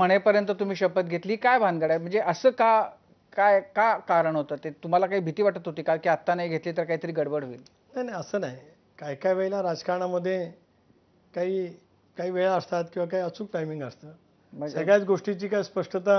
म्हणेपर्यंत तुम्ही शपथ घेतली काय भानगड आहे? म्हणजे असं का काय का कारण होतं? ते तुम्हाला काही भीती वाटत होती का की आत्ता नाही घेतली तर काहीतरी गडबड होईल? नाही नाही असं नाही. काय काय वेळेला राजकारणामध्ये काही काही वेळा असतात किंवा काही अचूक टायमिंग असतं. सगळ्याच गोष्टीची काय स्पष्टता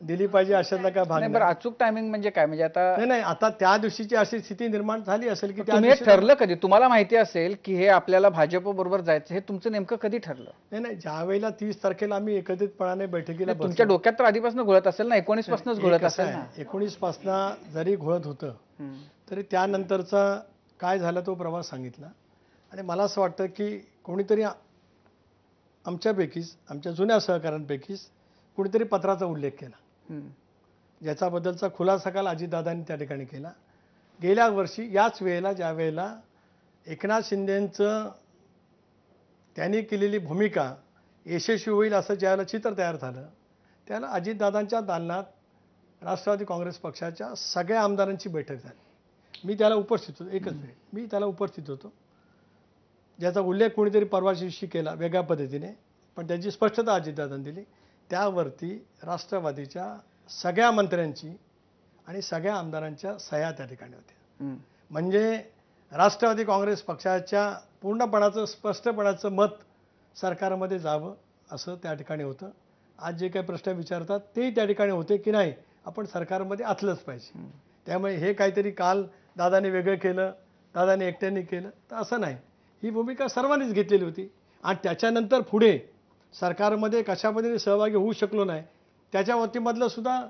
दिली पाहिजे अशातला काय भाग नाही बरं अचूक टायमिंग म्हणजे काय? म्हणजे आता नाही नाही आता त्या दिवशीची अशी स्थिती निर्माण झाली असेल की त्या तुम्ही हे ठरलं कधी? तुम्हाला माहिती असेल की हे आपल्याला भाजप बरोबर जायचं हे तुमचं नेमकं कधी ठरलं? नाही नाही ज्या वेळेला तीस तारखेला आम्ही एकत्रितपणाने बैठकीला तुमच्या डोक्यात तर आधीपासून घोळत असेल ना? एकोणीस पासूनच घोळत असेल एकोणीस पासनं जरी घोळत होतं. तरी त्यानंतरचा काय झाला तो प्रवास सांगितला. आणि मला असं वाटतं की कोणीतरी आमच्यापैकीच आमच्या जुन्या सहकाऱ्यांपैकीच कुणीतरी पत्राचा उल्लेख केला. ज्याच्याबद्दलचा खुलासा काल अजितदादांनी त्या ठिकाणी केला. गेल्या वर्षी याच वेळेला ज्या वेळेला एकनाथ शिंदेंचं त्यांनी केलेली भूमिका यशस्वी होईल असं ज्यावेळेला चित्र तयार झालं त्याला अजितदादांच्या दालनात राष्ट्रवादी काँग्रेस पक्षाच्या सगळ्या आमदारांची बैठक झाली. मी त्याला उपस्थित होतो. एकच वेळ मी त्याला उपस्थित होतो. ज्याचा उल्लेख कोणीतरी परवा दिवशी केला वेगळ्या पद्धतीने पण त्याची स्पष्टता अजितदादांनी दिली. त्यावरती राष्ट्रवादीच्या सगळ्या मंत्र्यांची आणि सगळ्या आमदारांच्या सह्या त्या ठिकाणी होत्या. म्हणजे राष्ट्रवादी काँग्रेस पक्षाच्या पूर्णपणाचं स्पष्टपणाचं मत सरकारमध्ये जावं असं त्या ठिकाणी होतं. आज जे काही प्रश्न विचारतात तेही त्या ठिकाणी होते की नाही आपण सरकारमध्ये असलंच पाहिजे. त्यामुळे हे काहीतरी काल दादाने वेगळं केलं दादाने एकट्याने केलं तर असं नाही. ही भूमिका सर्वांनीच घेतलेली होती. आणि त्याच्यानंतर पुढे सरकारमध्ये कशा पद्धतीने सहभागी होऊ शकलो नाही त्याच्या वतीमधलं सुद्धा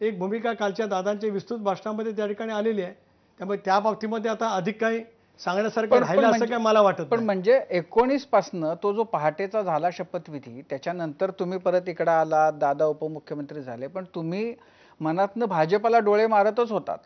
एक भूमिका कालच्या दादांच्या विस्तृत भाषणामध्ये त्या ठिकाणी आलेली आहे त्यामुळे त्या बाबतीमध्ये आता अधिक काही सांगण्यासारखं राहिलं असं म्हणजे- काय मला वाटत पण. म्हणजे एकोणीस पासनं तो जो पहाटेचा झाला शपथविधी त्याच्यानंतर तुम्ही परत इकडे आलात दादा उपमुख्यमंत्री झाले पण तुम्ही मनातनं भाजपला डोळे मारतच होतात